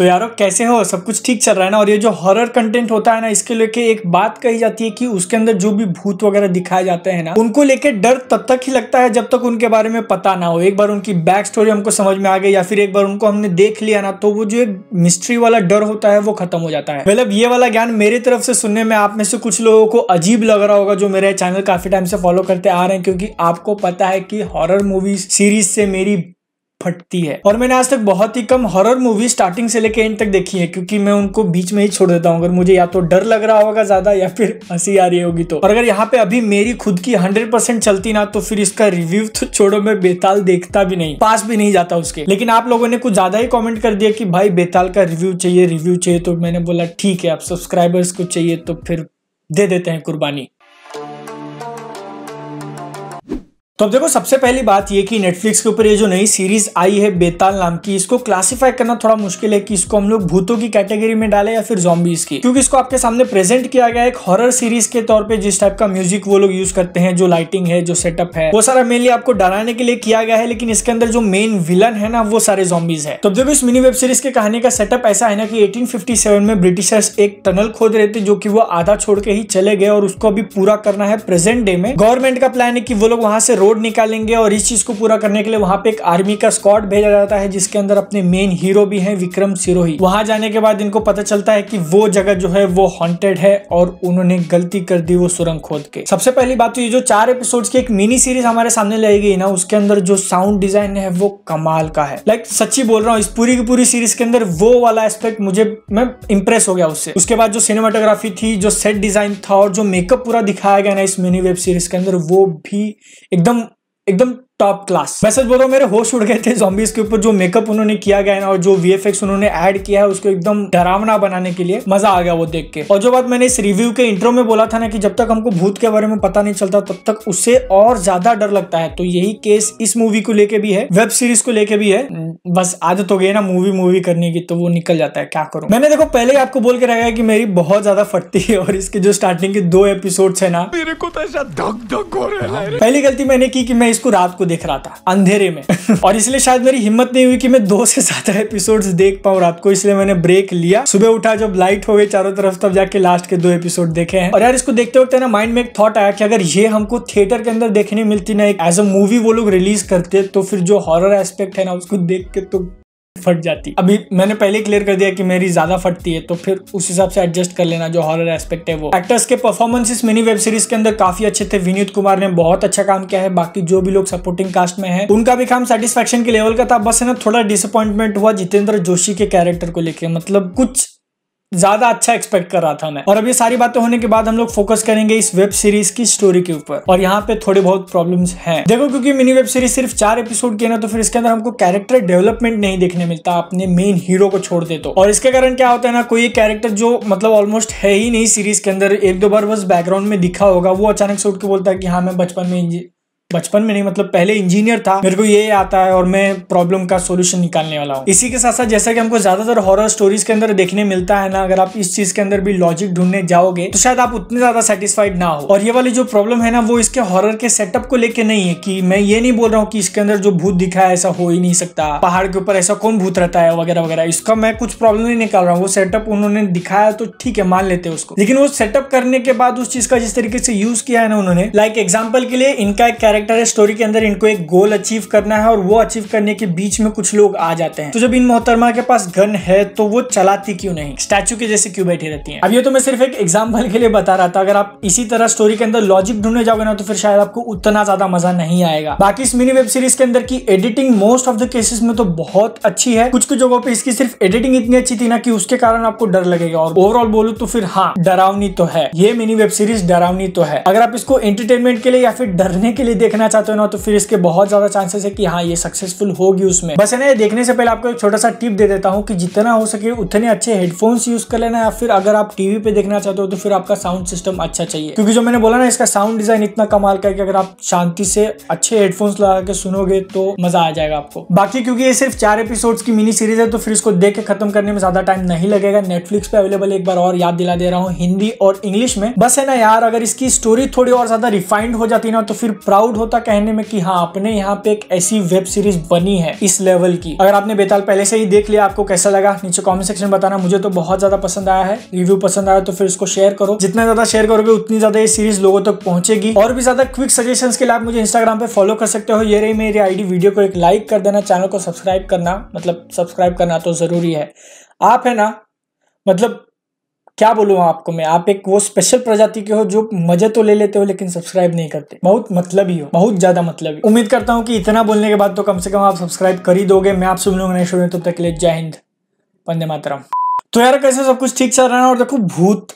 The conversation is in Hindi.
तो यारो, कैसे हो? सब कुछ ठीक चल रहा है ना? और ये जो हॉरर कंटेंट होता है ना, इसके लेके एक बात कही जाती है कि उसके अंदर जो भी भूत वगैरह दिखाए जाते हैं ना, उनको लेके डर तब तक ही लगता है जब तक उनके बारे में पता ना हो। एक बार उनकी बैक स्टोरी हमको समझ में आ गई, या फिर एक बार उनको हमने देख लिया ना तो वो जो एक मिस्ट्री वाला डर होता है, वो खत्म हो जाता है। मतलब ये वाला ज्ञान मेरी तरफ़ से सुनने में, आप में से कुछ लोगों को अजीब लग रहा होगा जो मेरे चैनल काफ़ी टाइम से फॉलो करते आ रहे हैं, क्योंकि आपको पता है कि हॉरर मूवीज़ सीरीज़ से मेरी फटती है। और मैंने आज तक बहुत ही कम हॉरर मूवी स्टार्टिंग से लेके एंड तक देखी है, क्योंकि मैं उनको बीच में ही छोड़ देता हूँ। अगर मुझे या तो डर लग रहा होगा ज़्यादा या फिर हँसी आ रही होगी तो। और अगर यहाँ पे अभी मेरी खुद की हंड्रेड परसेंट चलती ना तो फिर इसका रिव्यू तो छोड़ो, मैं बेताल देखता भी नहीं, पास भी नहीं जाता उसके। लेकिन आप लोगों ने कुछ ज़्यादा ही कॉमेंट कर दिया कि भाई बेताल का रिव्यू चाहिए रिव्यू चाहिए तो मैंने बोला, ठीक है आप सब्सक्राइबर्स को चाहिए तो फिर दे देते हैं कुर्बानी। तो अब देखो, सबसे पहली बात ये कि नेटफ्लिक्स के ऊपर ये जो नई सीरीज़ आई है, बेताल नाम की, इसको क्लासिफाई करना थोड़ा मुश्किल है कि इसको हम लोग भूतों की कैटेगरी में डालें या फिर जॉम्बीज की। क्योंकि इसको आपके सामने प्रेजेंट किया गया एक हॉरर सीरीज़ के तौर पे, जिस टाइप का म्यूज़िक वो लोग यूज़ करते हैं, जो लाइटिंग है, जो सेटअप है। वो सारा मेनली आपको डराने के लिए किया गया है, लेकिन इसके अंदर जो मेन विलन है ना, वो सारे जॉम्बीज है। तो देखो, इस मिनी वेब सीरीज़ के कहानी का सेटअप ऐसा है ना कि 1857 में ब्रिटिशर्स एक टनल खोद रहे थे, जो कि वो आधा छोड़ के ही चले गए और उसको अभी पूरा करना है प्रेजेंट डे में। गवर्नमेंट का प्लान है कि वो लोग वहाँ से रोड निकालेंगे और और इस चीज़ को पूरा करने के लिए वहाँ पे एक आर्मी का स्कॉट भेजा जाता है, जिसके अंदर अपने मेन हीरो भी हैं, विक्रम सिरोही। वहाँ जाने के बाद इनको पता चलता है कि वो जगह जो है, वो हॉन्टेड है और उन्होंने गलती कर दी वो सुरंग खोद के। सबसे पहली बात तो ये जो चार एपिसोड की एक मिनी सीरीज़ हमारे सामने लाई गई ना, उसके अंदर जो साउंड डिज़ाइन है, वो कमाल का है। लाइक सच्ची बोल रहा हूँ, इस पूरी की पूरी सीरीज़ के अंदर वो वाला एस्पेक्ट मुझे, मैं इंप्रेस हो गया उससे। उसके बाद जो सिनेमाटोग्राफी थी, जो सेट डिज़ाइन था और जो मेकअप पूरा दिखाया गया ना इस मिनी वेब सीरीज़ के अंदर, वो भी एकदम एकदम टॉप क्लास मैं सच बोल रहा हूँ मेरे होश उड़ गए थे जॉम्बीज के ऊपर। जो मेकअप उन्होंने किया गया है ना और जो वीएफएक्स उन्होंने ऐड किया है उसको एकदम डरावना बनाने के लिए मज़ा आ गया वो देख के। और जो बात मैंने इस रिव्यू के इंट्रो में बोला था ना कि जब तक हमको भूत के बारे में पता नहीं चलता तब तक उससे और ज़्यादा डर लगता है। तो यही केस इस मूवी को लेके भी है वेब सीरीज़ को लेके भी है। बस आदत हो गई ना मूवी मूवी करने की तो वो निकल जाता है क्या करूँ? मैंने देखो पहले ही आपको बोल के रखा कि मेरी बहुत ज़्यादा फटती है और इसके जो स्टार्टिंग के दो एपिसोड है ना मेरे को तो ऐसा धक धक हो रहा है। पहली गलती मैंने की कि मैं इसको रात को देख रहा था, अंधेरे में। और इसलिए शायद मेरी हिम्मत नहीं हुई कि मैं दो से ज़्यादा एपिसोड देख पाऊँ रात को, इसलिए मैंने ब्रेक लिया। सुबह उठा, जब लाइट हो गई चारों तरफ़, तब जाके लास्ट के दो एपिसोड देखे हैं। और यार, इसको देखते वक्त ना माइंड में एक थॉट आया कि अगर ये हमको थिएटर के अंदर देखने मिलती ना, एक एज अ मूवी वो लोग रिलीज़ करते तो फिर जो हॉरर एस्पेक्ट है ना, उसको देख के तो फट जाती। अभी मैंने पहले क्लियर कर दिया कि मेरी ज़्यादा फटती है तो फिर उस हिसाब से एडजस्ट कर लेना, जो हॉरर एस्पेक्ट है वो। एक्टर्स के परफॉर्मेंसेस मिनी वेब सीरीज़ के अंदर काफ़ी अच्छे थे। विनीत कुमार ने बहुत अच्छा काम किया है। बाकी जो भी लोग सपोर्टिंग कास्ट में है, उनका भी काम सेटिस्फेक्शन के लेवल का था। बस है ना, थोड़ा डिसअपॉइंटमेंट हुआ जितेंद्र जोशी के कैरेक्टर को लेकर मतलब कुछ ज़्यादा अच्छा एक्सपेक्ट कर रहा था मैं। और अब ये सारी बातें होने के बाद हम लोग फोकस करेंगे इस वेब सीरीज़ की स्टोरी के ऊपर। और यहाँ पे थोड़े बहुत प्रॉब्लम्स हैं। देखो, क्योंकि मिनी वेब सीरीज़ सिर्फ़ चार एपिसोड की है ना तो फिर इसके अंदर हमको कैरेक्टर डेवलपमेंट नहीं देखने मिलता, अपने मेन हीरो को छोड़ दे तो। और इसके कारण क्या होता है ना, कोई कैरेक्टर जो मतलब ऑलमोस्ट है ही नहीं सीरीज़ के अंदर, एक दो बार बस बैकग्राउंड में दिखा होगा, वो अचानक से उठ के बोलता है कि हाँ मैं बचपन में बचपन में नहीं मतलब पहले इंजीनियर था, मेरे को ये आता है और मैं प्रॉब्लम का सोल्यूशन निकालने वाला हूँ। इसी के साथ साथ जैसा कि हमको ज़्यादातर हॉरर स्टोरीज के अंदर देखने मिलता है ना, अगर आप इस चीज़ के अंदर भी लॉजिक ढूँढने जाओगे तो शायद आप उतने ज़्यादा सेटिस्फाइड ना हो। और ये वाली जो प्रॉब्लम है ना, वो इसके हॉरर के सेटअप को लेके नहीं है कि मैं ये नहीं बोल रहा हूँ कि इसके अंदर जो भूत दिखा है, ऐसा हो ही नहीं सकता। पहाड़ के ऊपर ऐसा कौन भूत रहता है, वगैरह वगैरह। इसका मैं कुछ प्रॉब्लम नहीं निकाल रहा हूँ। वो सेटअप उन्होंने दिखाया तो ठीक है, मान लेते हैं उसको। लेकिन वो सेटअप करने के बाद उस चीज़ का जिस तरीके से यूज़ किया है ना उन्होंने लाइक एग्ज़ाम्पल के लिए इनका एक कैरेक्टर है स्टोरी के अंदर इनको एक गोल अचीव करना है और वो अचीव करने के बीच में कुछ लोग आ जाते हैं। तो जब इन मोहतरमा के पास गन है तो वो चलाती क्यों नहीं? स्टैचू के जैसे क्यों बैठी रहती है? अब ये तो मैं सिर्फ़ एक एग्ज़ाम्पल के लिए बता रहा था। अगर आप इसी तरह स्टोरी के अंदर लॉजिक ढूँढने जाओगे ना तो फिर शायद आपको उतना ज़्यादा मज़ा नहीं आएगा। बाकी इस मिनी वेब सीरीज़ के अंदर की editing most of the cases में तो बहुत अच्छी है। कुछ कुछ जगहों पे इसकी सिर्फ़ एडिटिंग इतनी अच्छी थी ना कि उसके कारण आपको डर लगेगा। और ओवरऑल बोलू तो फिर हाँ डरावनी तो है। ये मिनी वेब सीरीज़ डरावनी तो है। अगर आप इसको एंटरटेनमेंट के लिए या फिर डरने के लिए देखना चाहते हो ना तो फिर इसके बहुत ज़्यादा चांसेस है कि हाँ ये सक्सेसफुल होगी उसमें। बस है ना देखने से पहले आपको एक छोटा सा टिप दे देता हूँ कि जितना हो सके उतने अच्छे हेडफोन्स यूज़ कर लेना या फिर अगर आप टीवी पे देखना चाहते हो तो फिर आपका साउंड सिस्टम अच्छा चाहिए। क्योंकि जो मैंने बोला ना, इसका साउंड डिज़ाइन इतना कमाल का है कि अगर आप शांति से अच्छे हेडफोन्स लगा के सुनोगे तो मज़ा आ जाएगा आपको। बाकी क्योंकि ये सिर्फ़ चार एपिसोड की मिनी सीरीज़ है तो फिर इसको देख के खत्म करने में ज़्यादा टाइम नहीं लगेगा। नेटफ्लिक्स पे अवेलेबल एक बार और याद दिला दे रहा हूँ, हिंदी और इंग्लिश में। बस है ना यार, अगर इसकी स्टोरी थोड़ी और ज़्यादा रिफाइंड हो जाती ना तो फिर प्राउड होता कहने में कि हाँ अपने यहाँ पे एक ऐसी वेब सीरीज़ बनी है इस लेवल की। अगर आपने बेताल पहले से ही देख लिया, आपको कैसा लगा? नीचे कॉमेंट सेक्शन बताना। मुझे तो बहुत ज़्यादा पसंद आया है। रिव्यू पसंद आया तो फिर इसको शेयर करो। जितना ज़्यादा शेयर करोगे, उतनी ज़्यादा ये सीरीज़ लोगों तक पहुंचेगी। और भी ज़्यादा क्विक सजेशन के लिए आप मुझे इंस्टाग्राम पे फॉलो कर सकते हो। ये रही मेरी आईडी वीडियो को एक लाइक कर देना। चैनल को सब्सक्राइब करना। मतलब सब्सक्राइब करना तो ज़रूरी है। आप है ना मतलब क्या बोलूँ आपको मैं? आप एक वो स्पेशल प्रजाति के हो जो मज़े तो ले लेते हो लेकिन सब्सक्राइब नहीं करते। बहुत मतलब ही हो। बहुत ज़्यादा मतलब उम्मीद करता हूँ कि इतना बोलने के बाद तो कम से कम आप सब्सक्राइब कर ही दोगे। मैं आप सुन लूँगा नेक्स्ट वीडियो तब तक लिए जय हिंद। वंदे मातरम। तो यार, कैसे सब कुछ ठीक चल रहा है? और देखो, भूत